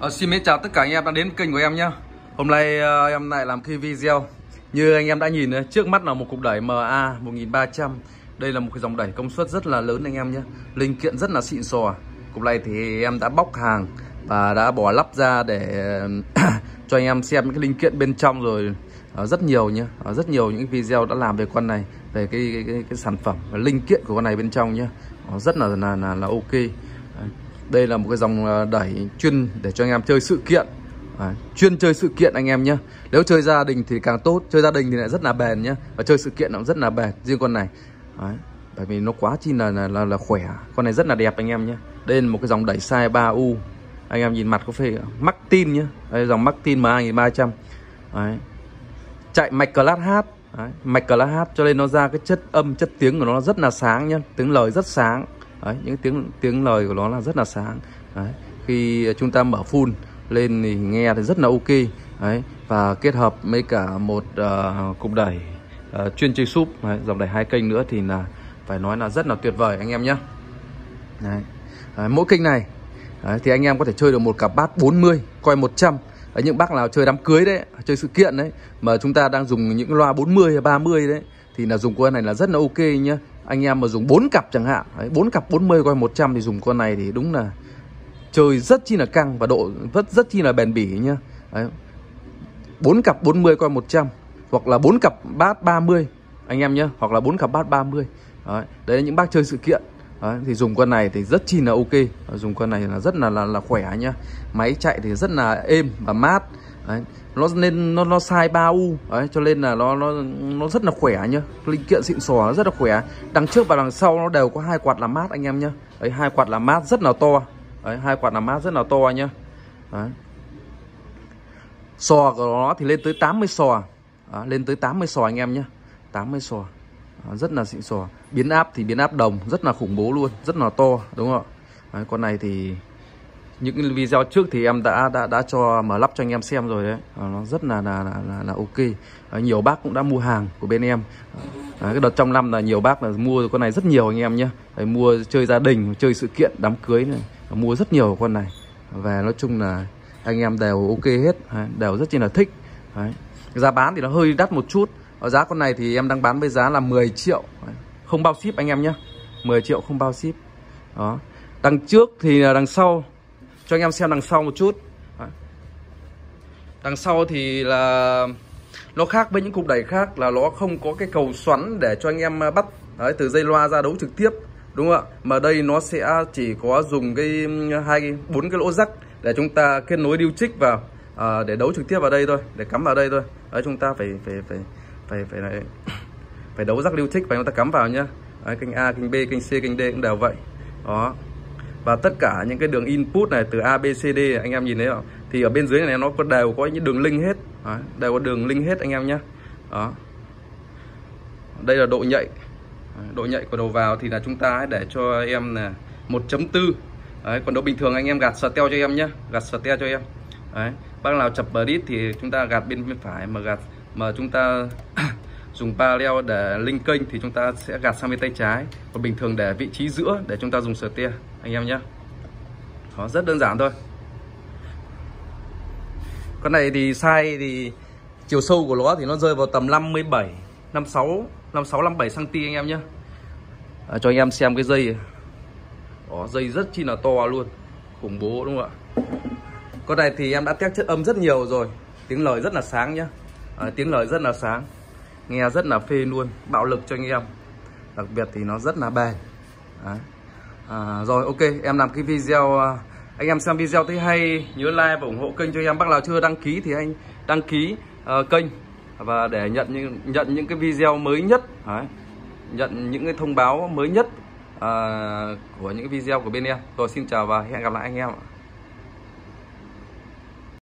À, xin mến chào tất cả anh em đã đến kênh của em nhé Hôm nay à, em lại làm cái video. Như anh em đã nhìn ờ, trước mắt là một cục đẩy MA 1300 Đây là một cái dòng đẩy công suất rất là lớn anh em nhé Linh kiện rất là xịn sò. Cục này thì em đã bóc hàng Và đã bỏ lắp ra để cho anh em xem những cái linh kiện bên trong rồi à, Rất nhiều nhé à, Rất nhiều những video đã làm về con này Về cái, cái, cái, cái sản phẩm và linh kiện của con này bên trong nhé à, Rất là, là, là, là ok đây là một cái dòng ờ, đẩy chuyên để cho anh em chơi sự kiện. À, chuyên chơi sự kiện anh em nhé. Nếu chơi gia đình thì càng tốt chơi gia đình thì lại rất là bền nhé. Và chơi sự kiện nó cũng rất là bền riêng con này. Đấy. bởi vì nó quá chi là, là, là, là khỏe. Con này rất là đẹp anh em nhé. Đây là một cái dòng đẩy size 3U anh em nhìn mặt có phê Martin nhé. Đây dòng Martin MA2300 Đấy. chạy mạch class H. Đấy. mạch class H cho nên nó ra cái chất âm chất tiếng của nó rất là sáng nhá tiếng lời rất sáng. Đấy, những tiếng tiếng lời của nó là rất là sáng. Đấy, khi chúng ta mở full lên thì nghe thì rất là ok. Đấy, và kết hợp với cả một uh, cục đẩy uh, chuyên chơi súp. Đấy, dòng đẩy hai kênh nữa thì là phải nói là rất là tuyệt vời anh em nhé Đấy. Đấy, mỗi kênh này Đấy, thì anh em có thể chơi được một cặp bát 40 coi 100 Đấy, những bác nào chơi đám cưới đấy chơi sự kiện đấy mà chúng ta đang dùng những loa 40 hay 30 đấy thì là dùng con này là rất là ok nhá anh em mà dùng 4 cặp chẳng hạn. Đấy, 4 cặp 40 coi 100 thì dùng con này thì đúng là chơi rất chi là căng và độ rất rất chi là bền bỉ nhá. Đấy. 4 cặp 40 coi 100 hoặc là 4 cặp bát 30 anh em nhé hoặc là 4 cặp bát 30 đấy, đấy là những bác chơi sự kiện. Đấy, thì dùng con này thì rất chi là ok. Dùng con này là rất là là, là khỏe nhá. Máy chạy thì rất là êm và mát. Đấy. nó nên nó nó size 3U đấy cho nên là nó nó nó rất là khỏe nhá. Linh kiện xịn sò nó rất là khỏe. Đằng trước và đằng sau nó đều có hai quạt làm mát anh em nhá. Đấy hai quạt làm mát rất là to. Đấy hai quạt làm mát rất là to nhá. Đấy. Sò của nó thì lên tới 80 sò. Đó, lên tới 80 sò anh em nhá. 80 sò rất là xịn sò biến áp thì biến áp đồng rất là khủng bố luôn rất là to đúng không ạ? Đấy, con này thì những video trước thì em đã đã đã cho mở lắp cho anh em xem rồi đấy. À, nó rất là là là, là, là ok. À, nhiều bác cũng đã mua hàng của bên em. À, cái đợt trong năm là nhiều bác là mua con này rất nhiều anh em nhé à, mua chơi gia đình chơi sự kiện đám cưới này mua rất nhiều con này. Và nói chung là anh em đều ok hết. À, đều rất chi là thích. Đấy. giá bán thì nó hơi đắt một chút ở giá con này thì em đang bán với giá là 10 triệu. Không bao ship anh em nhé. 10 triệu không bao ship. Đó. Đằng trước thì là đằng sau. Cho anh em xem đằng sau một chút. Đằng sau thì là nó khác với những cục đẩy khác là nó không có cái cầu xoắn để cho anh em à, bắt. Đấy, từ dây loa ra đấu trực tiếp đúng không ạ? Mà đây nó sẽ chỉ có dùng cái hai bốn cái lỗ rắc để chúng ta kết nối điêu trích vào à, để đấu trực tiếp vào đây thôi để cắm vào đây thôi. Đấy, chúng ta phải phải phải phải phải phải, phải đấu rắc lưu thích và chúng ta cắm vào nhá. Đấy, kênh A kênh B kênh C kênh D cũng đều vậy. Đó. Và tất cả những cái đường input này từ A B C D anh em nhìn thấy không? Thì ở bên dưới này nó có đều có những đường link hết. Đó, đều có đường link hết anh em nhé đó. Đây là độ nhạy. Độ nhạy của đầu vào thì là chúng ta để cho em là 1.4 Đấy, còn độ bình thường anh em gạt sờ teo cho em nhé gạt sờ teo cho em. Đấy, bác nào chập bờ đít thì chúng ta gạt bên bên phải mà gạt mà chúng ta dùng parallel để linh kênh thì chúng ta sẽ gạt sang bên tay trái. Còn bình thường để vị trí giữa để chúng ta dùng sờ tia anh em nhé nó rất đơn giản thôi. Con này thì size thì chiều sâu của nó thì nó rơi vào tầm 57 56 56 57 cm anh em nhé à, cho anh em xem cái dây. Đó, dây rất chi là to luôn. Khủng bố đúng không ạ? Con này thì em đã test chất âm rất nhiều rồi. Tiếng lời rất là sáng nhá à, tiếng lời rất là sáng nghe rất là phê luôn bạo lực cho anh em. Đặc biệt thì nó rất là bền. Đấy. À, rồi ok em làm cái video à, anh em xem video thấy hay nhớ like và ủng hộ kênh cho em. Bác nào chưa đăng ký thì anh đăng ký uh, kênh và để nhận những nhận những cái video mới nhất. Đấy. nhận những cái thông báo mới nhất uh, của những cái video của bên em. Rồi xin chào và hẹn gặp lại anh em